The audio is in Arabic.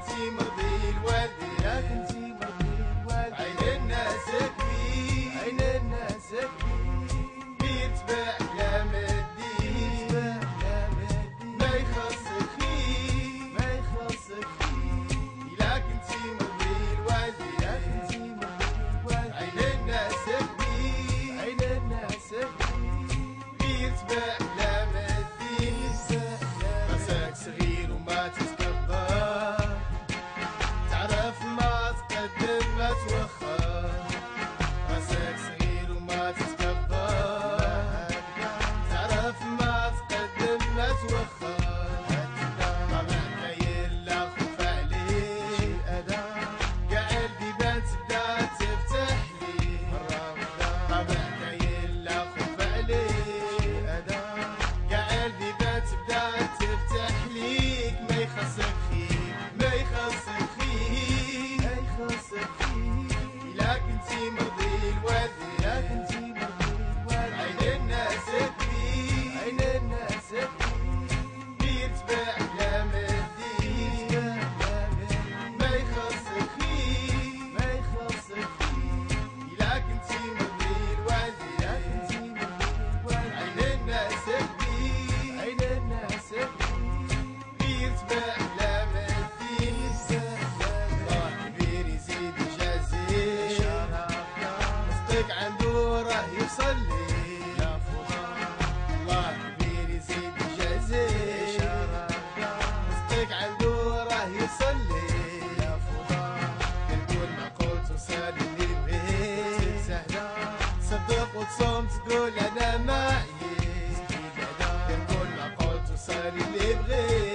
كنتي مرضي الوالدين Ready. تقول صمت تقول أنا معي تقول اقعد وصاري اللي بغيت